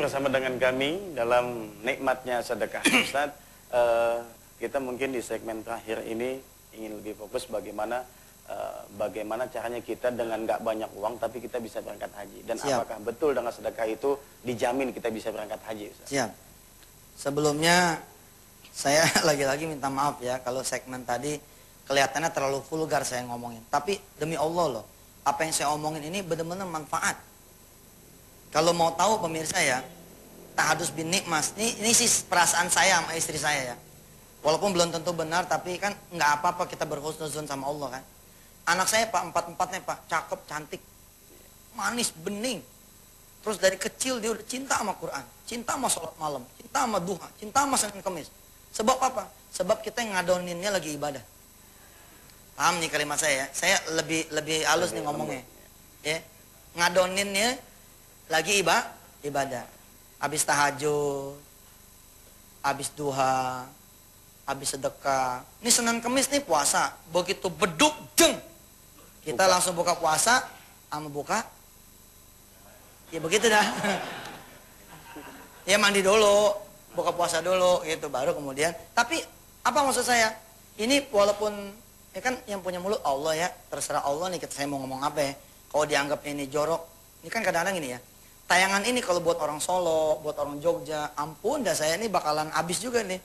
bersama dengan kami dalam nikmatnya sedekah Ustaz. Uh, kita mungkin di segmen terakhir ini ingin lebih fokus bagaimana uh, bagaimana caranya kita dengan nggak banyak uang tapi kita bisa berangkat haji dan Siap. apakah betul dengan sedekah itu dijamin kita bisa berangkat haji Ustaz? Siap. Sebelumnya saya lagi-lagi minta maaf ya kalau segmen tadi kelihatannya terlalu vulgar saya ngomongin. Tapi demi Allah loh, apa yang saya omongin ini benar-benar manfaat. Kalau mau tahu pemirsa ya, tahadus bin nikmas, ini, ini sih perasaan saya sama istri saya ya. Walaupun belum tentu benar, tapi kan nggak apa-apa kita berhusnuzon sama Allah kan. Anak saya pak, empat-empatnya pak, cakep, cantik, manis, bening. Terus dari kecil dia udah cinta sama Quran, cinta sama sholat malam, cinta sama duha, cinta sama Senin Kemis. Sebab apa? Sebab kita ngadoninnya lagi ibadah. Paham nih kalimat saya ya? Saya lebih lebih halus nih ngomongnya. Ya. Ngadoninnya lagi iba, ibadah. Habis tahajud, habis duha, habis sedekah. Ini Senin Kemis nih puasa. Begitu beduk jeng. Kita buka. langsung buka puasa sama buka. Ya begitu dah. ya mandi dulu, buka puasa dulu gitu baru kemudian. Tapi apa maksud saya? Ini walaupun ya kan yang punya mulut Allah ya, terserah Allah nih kita saya mau ngomong apa ya. Kalau dianggap ini jorok, ini kan kadang-kadang ini ya tayangan ini kalau buat orang Solo, buat orang Jogja, ampun dah saya ini bakalan habis juga nih.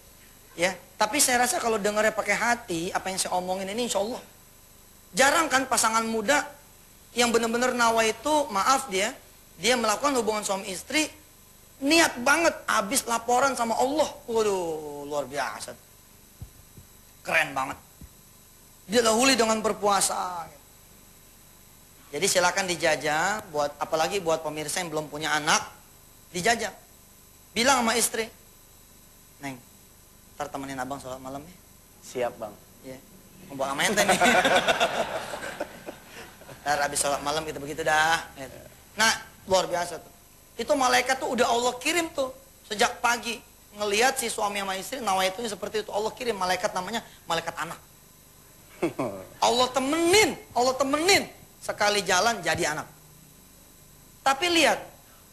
Ya, tapi saya rasa kalau dengarnya pakai hati, apa yang saya omongin ini insya Allah. Jarang kan pasangan muda yang benar-benar nawa itu, maaf dia, dia melakukan hubungan suami istri, niat banget, habis laporan sama Allah. Waduh, luar biasa. Keren banget. Dia dahuli dengan berpuasa. Jadi silakan dijajah buat apalagi buat pemirsa yang belum punya anak, dijajah. Bilang sama istri, Neng, ntar temenin abang sholat malam ya. Siap bang. Iya. Mau bawa ente nih. ntar habis sholat malam kita begitu dah. Gitu. Nah, luar biasa tuh. Itu malaikat tuh udah Allah kirim tuh sejak pagi ngelihat si suami sama istri itu seperti itu Allah kirim malaikat namanya malaikat anak. Allah temenin, Allah temenin sekali jalan jadi anak. Tapi lihat,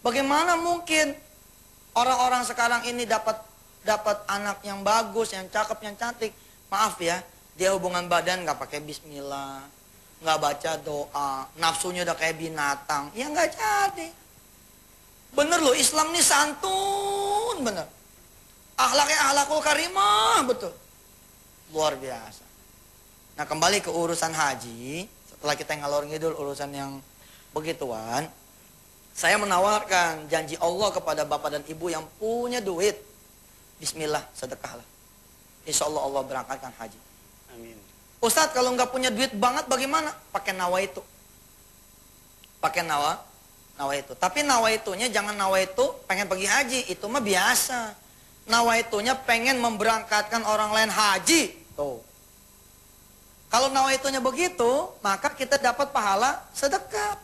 bagaimana mungkin orang-orang sekarang ini dapat dapat anak yang bagus, yang cakep, yang cantik. Maaf ya, dia hubungan badan nggak pakai bismillah, nggak baca doa, nafsunya udah kayak binatang. Ya nggak jadi. Bener loh, Islam ini santun, bener. Akhlaknya akhlakul karimah, betul. Luar biasa. Nah kembali ke urusan haji, setelah kita ngalor ngidul urusan yang begituan, saya menawarkan janji Allah kepada bapak dan ibu yang punya duit. Bismillah, sedekahlah. Insya Allah Allah berangkatkan haji. Amin. Ustadz kalau nggak punya duit banget bagaimana? Pakai nawa itu. Pakai nawa, nawa itu. Tapi nawa itunya jangan nawa itu pengen pergi haji. Itu mah biasa. Nawa itunya pengen memberangkatkan orang lain haji. Tuh. Kalau nawaitunya begitu, maka kita dapat pahala sedekah.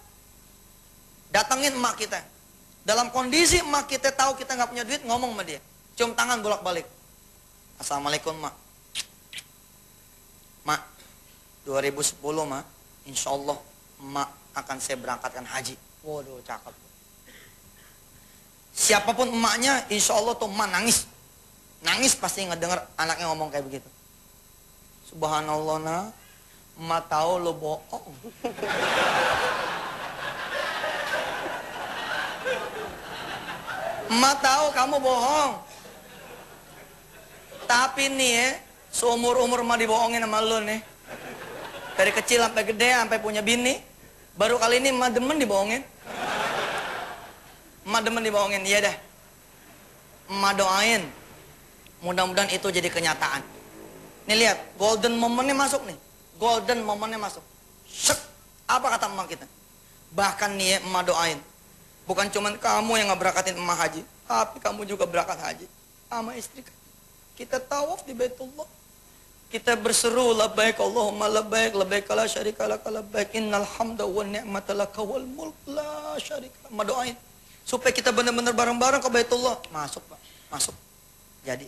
Datangin emak kita. Dalam kondisi emak kita tahu kita nggak punya duit, ngomong sama dia. Cium tangan bolak-balik. Assalamualaikum, mak. Mak, 2010, mak. Insya Allah, mak akan saya berangkatkan haji. Waduh, cakep. Siapa pun emaknya, insya Allah tuh emak nangis. Nangis pasti ngedenger anaknya ngomong kayak begitu. Subhanallah emak tahu lo bohong. Emak tahu kamu bohong. Tapi nih ya, seumur-umur emak dibohongin sama lo nih. Dari kecil sampai gede, sampai punya bini. Baru kali ini emak demen dibohongin. Emak demen dibohongin, iya dah. Emak doain. Mudah-mudahan itu jadi kenyataan. Nih lihat, golden momennya masuk nih. Golden momennya masuk. Sek. Apa kata emak kita? Bahkan nih ya, emak doain. Bukan cuma kamu yang ngeberakatin emak haji. Tapi kamu juga berangkat haji. Sama istri Kita tawaf di Baitullah. Kita berseru labbaik Allahumma labbaik labbaik la syarika lak labbaik innal hamda wa ni'mata lak wal mulk la syarika. Emak doain supaya kita benar-benar bareng-bareng ke Baitullah. Masuk, Pak. Masuk. Jadi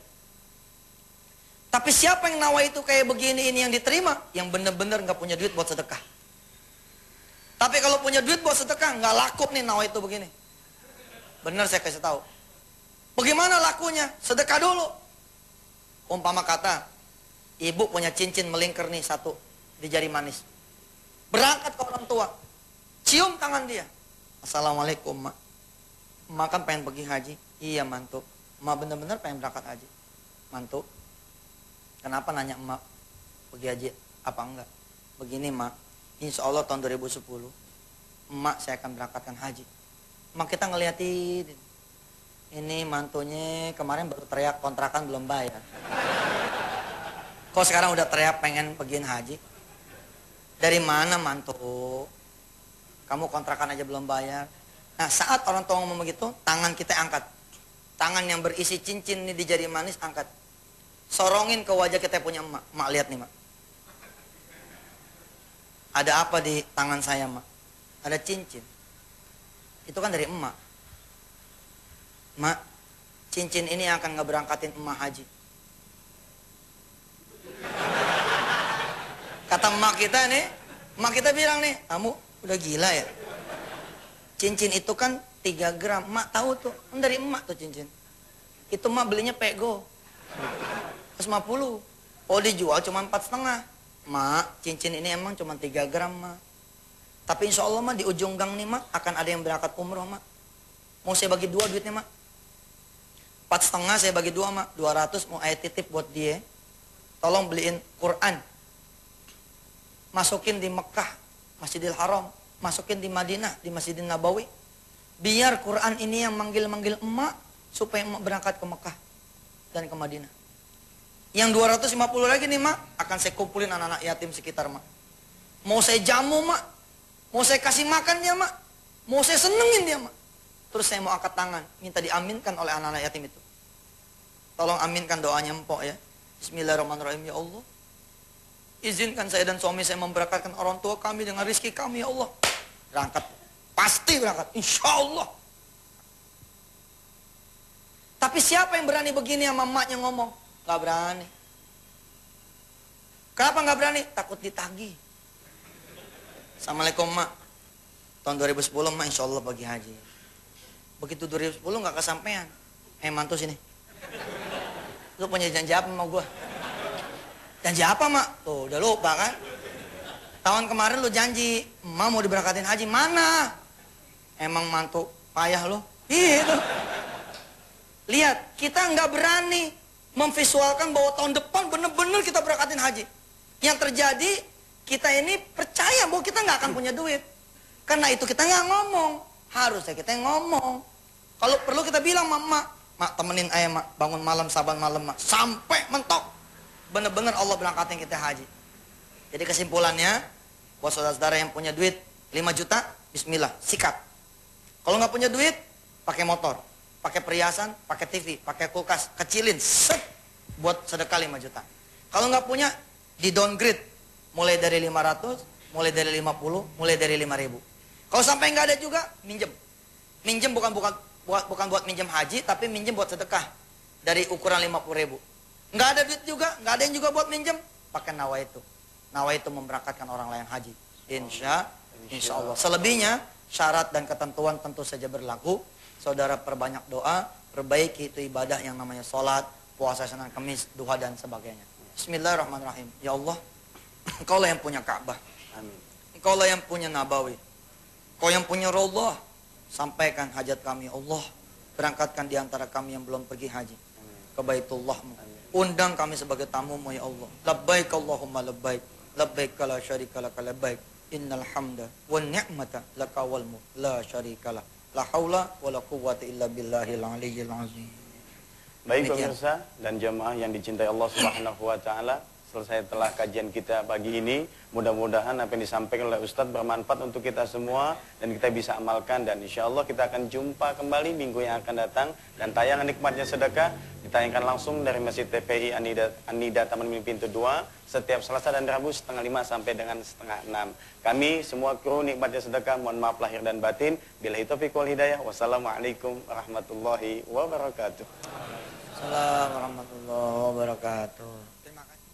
tapi siapa yang nawa itu kayak begini ini yang diterima? Yang benar-benar nggak punya duit buat sedekah. Tapi kalau punya duit buat sedekah, nggak laku nih nawa itu begini. Benar saya kasih tahu. Bagaimana lakunya? Sedekah dulu. Umpama kata, ibu punya cincin melingkar nih satu di jari manis. Berangkat ke orang tua. Cium tangan dia. Assalamualaikum, mak. Mak kan pengen pergi haji. Iya, mantu. Mak bener-bener pengen berangkat haji. Mantu. Kenapa nanya emak pergi haji apa enggak? Begini, mak. Insya Allah tahun 2010, emak saya akan berangkatkan haji. Mak kita ngeliatin ini mantunya kemarin baru teriak kontrakan belum bayar. Kok sekarang udah teriak pengen pergi haji? Dari mana mantu? Kamu kontrakan aja belum bayar. Nah saat orang tua ngomong begitu, tangan kita angkat. Tangan yang berisi cincin ini di jari manis angkat. Sorongin ke wajah kita punya emak. Mak lihat nih mak. Ada apa di tangan saya mak? Ada cincin. Itu kan dari emak. Mak, cincin ini akan ngeberangkatin emak haji. Kata emak kita nih, emak kita bilang nih, kamu udah gila ya? Cincin itu kan 3 gram, emak tahu tuh, kan dari emak tuh cincin. Itu emak belinya pego. 150. Oh dijual cuma empat setengah. Mak, cincin ini emang cuma 3 gram, mak. Tapi insya Allah, mak, di ujung gang nih, mak, akan ada yang berangkat umroh, mak. Mau saya bagi dua duitnya, mak. Empat setengah saya bagi dua mak, dua ratus mau ayat titip buat dia. Tolong beliin Quran. Masukin di Mekah, Masjidil Haram. Masukin di Madinah, di Masjidil Nabawi. Biar Quran ini yang manggil-manggil emak, supaya emak berangkat ke Mekah dan ke Madinah. Yang 250 lagi nih mak, akan saya kumpulin anak-anak yatim sekitar mak. Mau saya jamu mak, mau saya kasih makannya mak, mau saya senengin dia mak. Terus saya mau angkat tangan, minta diaminkan oleh anak-anak yatim itu. Tolong aminkan doanya empok ya. Bismillahirrahmanirrahim ya Allah. Izinkan saya dan suami saya memberkatkan orang tua kami dengan rizki kami ya Allah. Berangkat. Pasti berangkat. Insya Allah. Tapi siapa yang berani begini sama emaknya ngomong? Gak berani. Kenapa gak berani? Takut ditagih. Assalamualaikum mak. Tahun 2010 mak insya Allah bagi haji. Begitu 2010 nggak kesampaian. Eh mantu sini. Lu punya janji apa sama gua? Janji apa mak? Tuh udah lupa kan? Tahun kemarin lu janji, emak mau diberangkatin haji. Mana? Emang mantu payah lu? Iya itu. Lihat, kita nggak berani memvisualkan bahwa tahun depan bener-bener kita berangkatin haji. Yang terjadi, kita ini percaya bahwa kita nggak akan punya duit. Karena itu kita nggak ngomong. Harusnya kita yang ngomong. Kalau perlu kita bilang, Mama, Mak temenin ayah mak, bangun malam, saban malam mak. Sampai mentok. Bener-bener Allah berangkatin kita haji. Jadi kesimpulannya, buat saudara-saudara yang punya duit 5 juta, bismillah, sikat. Kalau nggak punya duit, pakai motor, perhiasan, pakai TV, pakai kulkas, kecilin, set, buat sedekah 5 juta. Kalau nggak punya, di downgrade, mulai dari 500, mulai dari 50, mulai dari 5 ribu. Kalau sampai nggak ada juga, minjem. Minjem bukan bukan buat bukan buat minjem haji, tapi minjem buat sedekah dari ukuran 50 ribu. Nggak ada duit juga, nggak ada yang juga buat minjem, pakai nawa itu. Nawa itu memberangkatkan orang lain haji. Insya, insya Allah. Selebihnya syarat dan ketentuan tentu saja berlaku. Saudara perbanyak doa, perbaiki itu ibadah yang namanya sholat, puasa Senin Kamis, duha dan sebagainya. Bismillahirrahmanirrahim. Ya Allah, Engkau lah yang punya Ka'bah. Amin. Engkau lah yang punya Nabawi. Engkau yang punya Rasulullah. Sampaikan hajat kami Allah. Berangkatkan di antara kami yang belum pergi haji. Ke Baitullahmu. Undang kami sebagai tamumu ya Allah. Labbaik Allahumma labbaik. Labbaik la syarika laka labbaik. Innal hamda wa ni'mata laka wal mulk la syarika lah. La haula wa la quwwata illa billahil aliyyil azim. Baik pemirsa dan jemaah yang dicintai Allah Subhanahu wa taala, selesai telah kajian kita pagi ini. Mudah-mudahan apa yang disampaikan oleh Ustadz bermanfaat untuk kita semua dan kita bisa amalkan dan insya Allah kita akan jumpa kembali minggu yang akan datang dan tayangan nikmatnya sedekah ditayangkan langsung dari Masjid TPI Anida, Anida Taman Mini Pintu 2 setiap Selasa dan Rabu setengah lima sampai dengan setengah enam. Kami semua kru nikmatnya sedekah mohon maaf lahir dan batin. Bila taufiq wal hidayah. Wassalamualaikum warahmatullahi wabarakatuh. Assalamualaikum warahmatullahi wabarakatuh.